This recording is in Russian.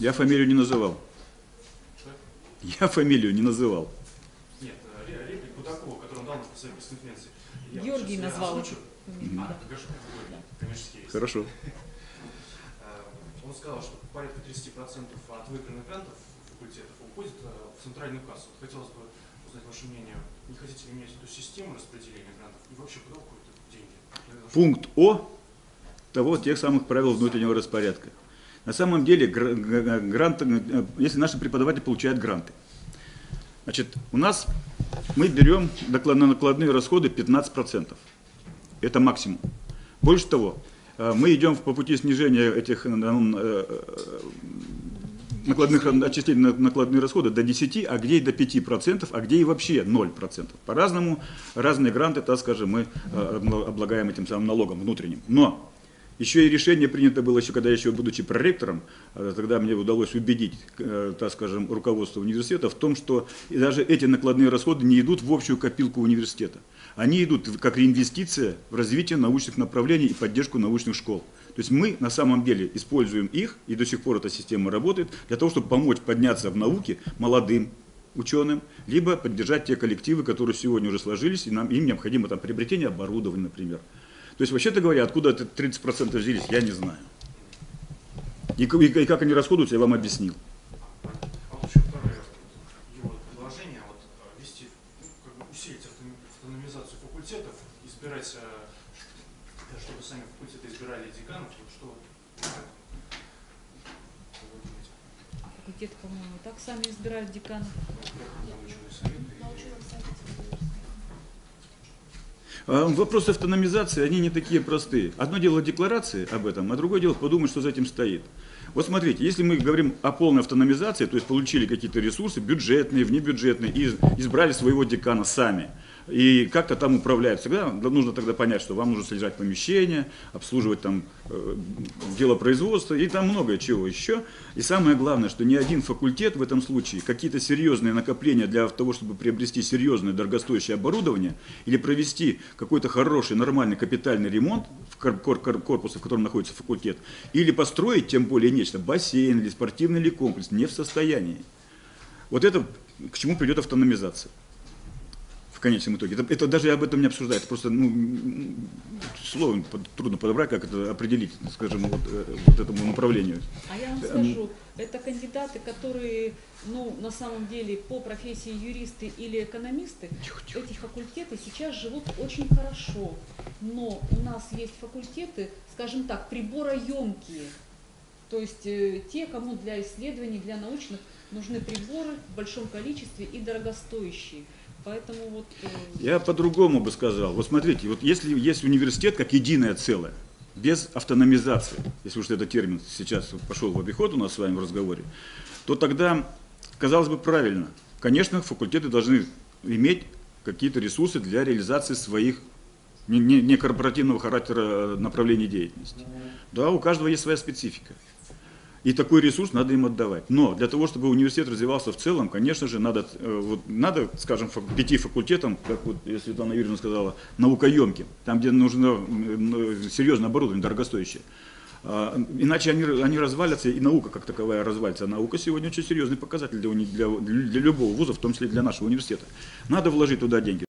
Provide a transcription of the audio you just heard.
Я фамилию не называл. Я фамилию не называл. Нет, э, ре- реплик Будакова, который он дал на своей пресс-конференции. Георгий назвал. А. Хорошо. Э, Он сказал, что порядка 30% от выигранных грантов факультетов уходит э, в центральную кассу. Вот Хотелось бы узнать ваше мнение. Не хотите ли менять эту систему распределения грантов? И вообще, куда уходят деньги? Пункт О того тех самых правил внутреннего распорядка. На самом деле, грант, э, если наши преподаватели получают гранты, значит, у нас мы берем на накладные расходы 15%. Это максимум. Больше того, э, мы идем по пути снижения этих э, накладных отчислений на накладные расходы до 10, а где и до 5%, а где и вообще 0%. По-разному, разные гранты, так скажем, мы обла- облагаем этим самым налогом внутренним. Но еще и решение принято было еще, когда я еще будучи проректором, э, тогда мне удалось убедить, э, так скажем, руководство университета в том, что даже эти накладные расходы не идут в общую копилку университета. Они идут как реинвестиция в развитие научных направлений и поддержку научных школ. То есть мы на самом деле используем их, и до сих пор эта система работает, для того, чтобы помочь подняться в науке молодым ученым, либо поддержать те коллективы, которые сегодня уже сложились, и нам, им необходимо там приобретение оборудования, например. То есть, вообще-то говоря, откуда это 30% взялись, я не знаю. И, к- и как они расходуются, я вам объяснил. А вот еще второе его предложение, вот э, вести, ну, как бы усилить автоном- автономизацию факультетов, избирать, ш- чтобы сами факультеты избирали деканов, вот что вы по этому? Что вы думаете? Факультеты, по-моему, так сами избирают. Ну, как научный совет и- А Вопросы автономизации, они не такие простые. Одно дело декларации об этом, а другое дело подумать, что за этим стоит. Вот смотрите, если мы говорим о полной автономизации, то есть получили какие-то ресурсы, бюджетные, внебюджетные, и избрали своего декана сами, и как-то там управляют, всегда нужно тогда понять, что вам нужно содержать помещение, обслуживать там э, дело производства и там многое чего еще. И самое главное, что ни один факультет в этом случае какие-то серьезные накопления для того, чтобы приобрести серьезное дорогостоящее оборудование или провести какой-то хороший, нормальный капитальный ремонт в кор- кор- кор- корпусе, в котором находится факультет, или построить, тем более нечто, бассейн или спортивный или комплекс, не в состоянии. Вот это к чему придет автономизация конечном итоге. Это, это даже об этом не обсуждается. Просто ну, м, слово под- трудно подобрать, как это определить, скажем, вот, э, вот этому направлению. А я вам скажу, это кандидаты, которые, ну, на самом деле, по профессии юристы или экономисты, эти факультеты сейчас живут очень хорошо. Но у нас есть факультеты, скажем так, прибороемкие. То есть э, те, кому для исследований, для научных нужны приборы в большом количестве и дорогостоящие. Поэтому вот... э, Я по-другому бы сказал. Вот смотрите, вот если есть университет как единое целое, без автономизации, если уж этот термин сейчас пошел в обиход у нас с вами в разговоре, то тогда, казалось бы, правильно. Конечно, факультеты должны иметь какие-то ресурсы для реализации своих не, не- не корпоративного характера направлений деятельности. Да, у каждого есть своя специфика. И такой ресурс надо им отдавать. Но для того, чтобы университет развивался в целом, конечно же, надо, э, вот, надо скажем, пяти факультетам, как вот Светлана Юрьевна сказала, наукоемким, там, где нужно э, серьезное оборудование, дорогостоящее. А, Иначе они, они развалятся, и наука как таковая развалится. А наука сегодня очень серьезный показатель для, для, для любого вуза, в том числе для нашего университета. Надо вложить туда деньги.